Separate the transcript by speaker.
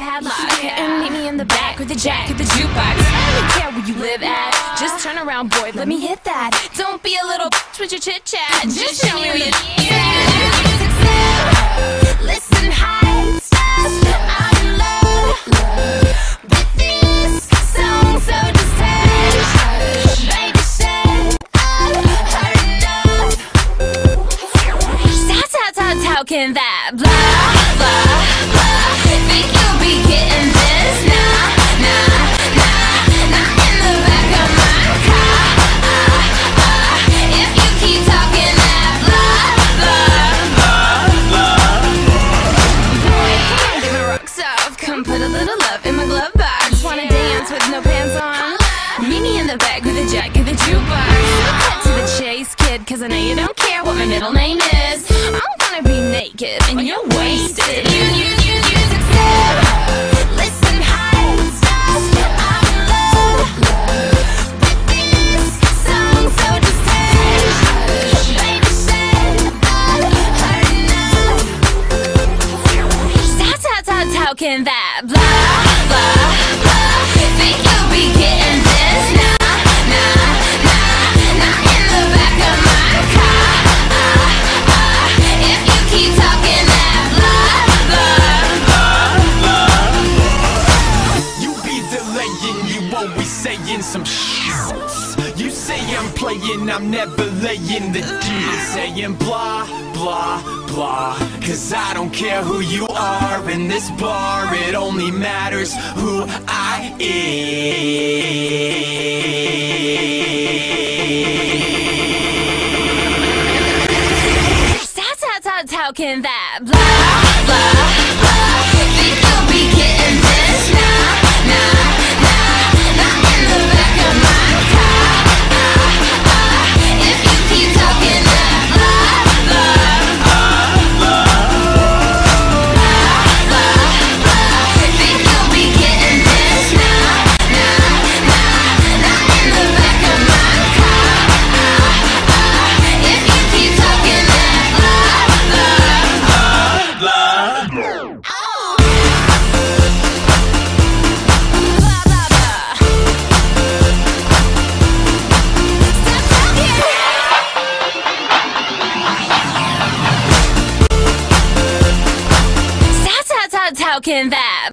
Speaker 1: padlock. And meet me in the back with the jack of the jukebox. I don't care where you live at. Just turn around, boy, let me hit that. Don't be a little bitch with your chit chat. Just show me where you Listen high, I'm in love with this song, so just hush. Baby, shut up, heard enough. How, how, how, how can that blah, Come put a little love in my glove box. Wanna dance with no pants on? Meet me in the back with a jack of the jukebox. Cut to the chase, kid, cause I know you don't care what my middle name is. I'm gonna be naked and you're wasted. You, you, you, you succeed Listen I'm in love this so enough How, how, that blah, blah, blah Think you'll be getting this? Nah, nah, nah Not in the back of my car. If you keep talking that blah, blah, blah
Speaker 2: You be delaying, you always saying some shit. Playing, I'm never laying the deal. Saying blah, blah, blah. Cause I don't care who you are in this bar, it only matters who I am.
Speaker 1: How, how, how, how that blah, can that